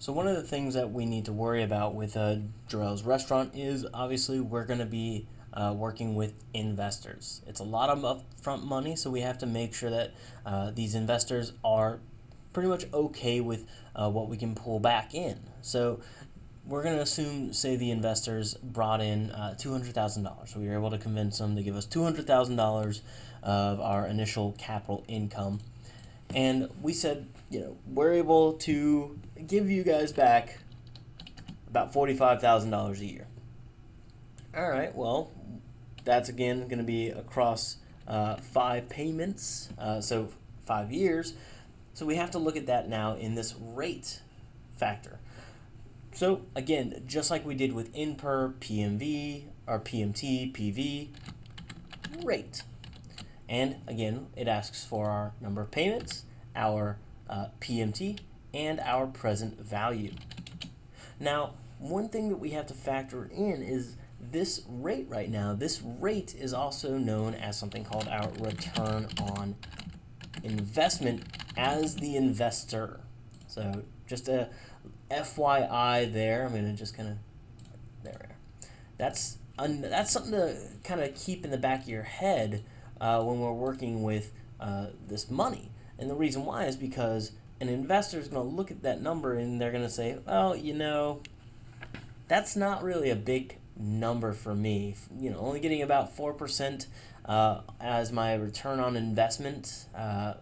So one of the things that we need to worry about with uh, Jarrell's restaurant is obviously we're going to be uh, working with investors. It's a lot of upfront money, so we have to make sure that uh, these investors are pretty much okay with uh, what we can pull back in. So we're going to assume, say, the investors brought in uh, $200,000. So we were able to convince them to give us $200,000 of our initial capital income. And we said, you know, we're able to give you guys back about $45,000 a year. All right, well, that's again going to be across uh, five payments, uh, so five years. So we have to look at that now in this rate factor. So again, just like we did with NPER, PMV, or PMT, PV, rate. And again, it asks for our number of payments, our uh, PMT, and our present value. Now, one thing that we have to factor in is this rate right now. This rate is also known as something called our return on investment as the investor. So just a FYI there. I'm gonna just kind of there. we That's that's something to kind of keep in the back of your head uh, when we're working with uh, this money. And the reason why is because an investor is going to look at that number and they're going to say, well, you know, that's not really a big number for me. You know, only getting about 4% uh, as my return on investment, uh,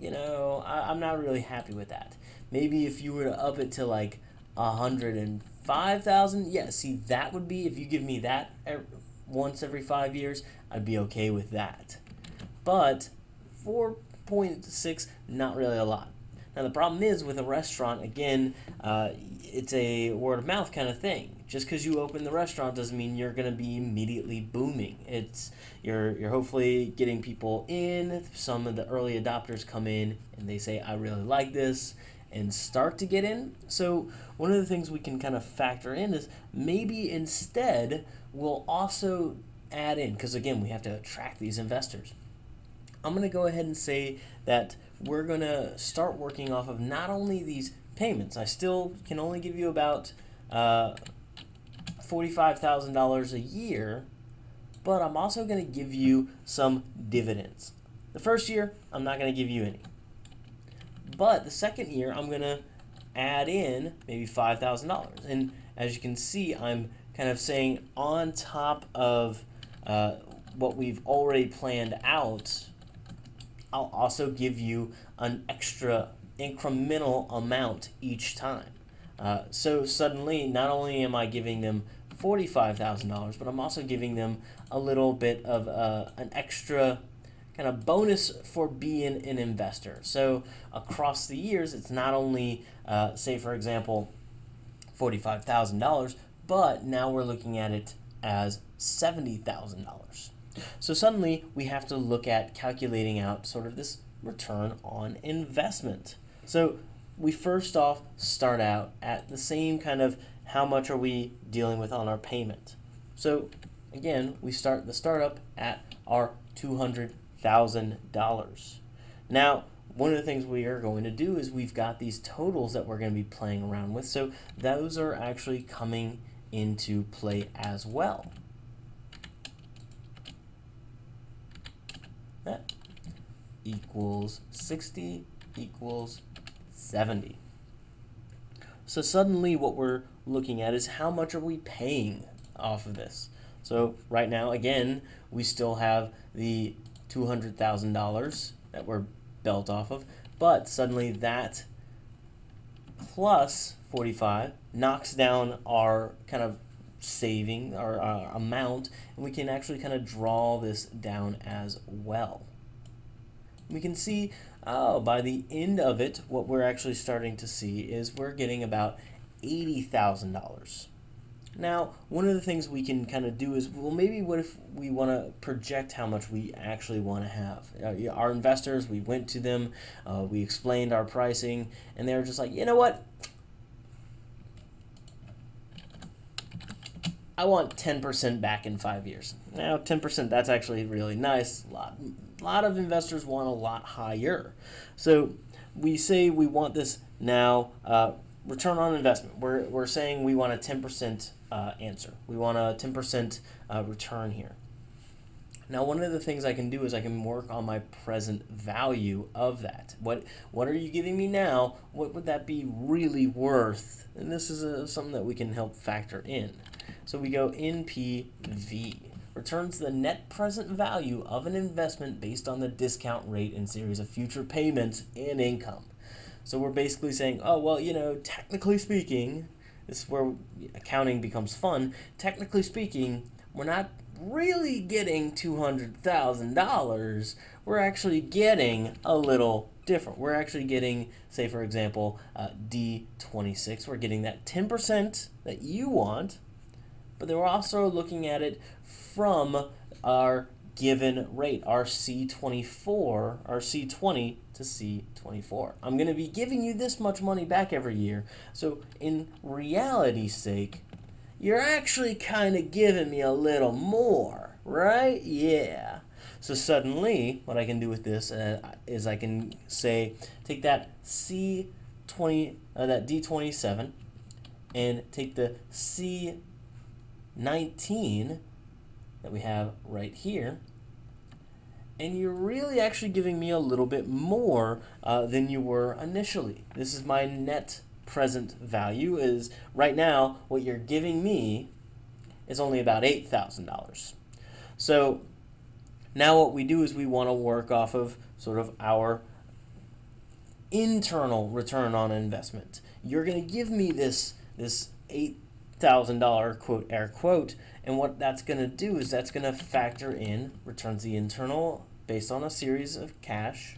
you know, I, I'm not really happy with that. Maybe if you were to up it to like a hundred and five thousand, yeah. See, that would be if you give me that once every five years, I'd be okay with that. But four point six, not really a lot. Now the problem is with a restaurant, again, uh, it's a word of mouth kind of thing. Just because you open the restaurant doesn't mean you're going to be immediately booming. It's you're you're hopefully getting people in. Some of the early adopters come in and they say, "I really like this," and start to get in. So one of the things we can kind of factor in is maybe instead we'll also add in because again we have to attract these investors. I'm going to go ahead and say that we're going to start working off of not only these payments. I still can only give you about uh, $45,000 a year, but I'm also going to give you some dividends. The first year, I'm not going to give you any. But the second year, I'm going to add in maybe $5,000. And as you can see, I'm kind of saying on top of uh, what we've already planned out, I'll also give you an extra incremental amount each time. Uh, so suddenly, not only am I giving them $45,000, but I'm also giving them a little bit of uh, an extra kind of bonus for being an investor. So across the years, it's not only, uh, say, for example, $45,000, but now we're looking at it as $70,000. So suddenly we have to look at calculating out sort of this return on investment. So we first off start out at the same kind of how much are we dealing with on our payment. So again, we start the startup at our $200,000. Now, one of the things we are going to do is we've got these totals that we're going to be playing around with. So those are actually coming into play as well. That equals 60 equals 70. So suddenly what we're looking at is how much are we paying off of this? So right now, again, we still have the $200,000 that we're built off of, but suddenly that plus 45 knocks down our kind of saving, our, our amount, and we can actually kind of draw this down as well. We can see, oh, by the end of it, what we're actually starting to see is we're getting about $80,000. Now, one of the things we can kind of do is, well, maybe what if we want to project how much we actually want to have? Uh, our investors, we went to them, uh, we explained our pricing, and they were just like, you know what? I want 10% back in five years. Now, 10%, that's actually really nice. A lot, a lot of investors want a lot higher. So we say we want this now. Uh, return on investment. We're, we're saying we want a 10% uh, answer. We want a 10% uh, return here. Now, one of the things I can do is I can work on my present value of that. What what are you giving me now? What would that be really worth? And this is a, something that we can help factor in. So we go NPV returns the net present value of an investment based on the discount rate and series of future payments and income. So we're basically saying, oh, well, you know, technically speaking, this is where accounting becomes fun. Technically speaking, we're not really getting $200,000. We're actually getting a little different. We're actually getting, say, for example, uh, D26. We're getting that 10% that you want, but then we're also looking at it from our given rate, our C24, our C20 to C24. I'm going to be giving you this much money back every year. So in reality's sake, you're actually kind of giving me a little more, right? Yeah. So suddenly, what I can do with this uh, is I can say, take that C20, uh, that D27, and take the C 19 that we have right here. And you're really actually giving me a little bit more uh, than you were initially. This is my net present value is right now what you're giving me is only about $8,000. So now what we do is we want to work off of sort of our internal return on investment. You're going to give me this this eight thousand dollar quote air quote. And what that's going to do is that's going to factor in returns the internal based on a series of cash.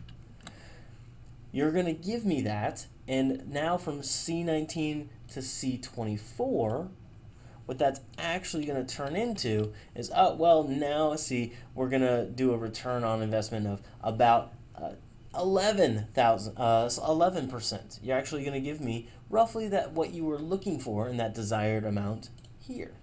You're going to give me that and now from C19 to C24 what that's actually going to turn into is oh well now see we're going to do a return on investment of about uh, 11,000 uh, 11%. You're actually going to give me roughly that what you were looking for in that desired amount here.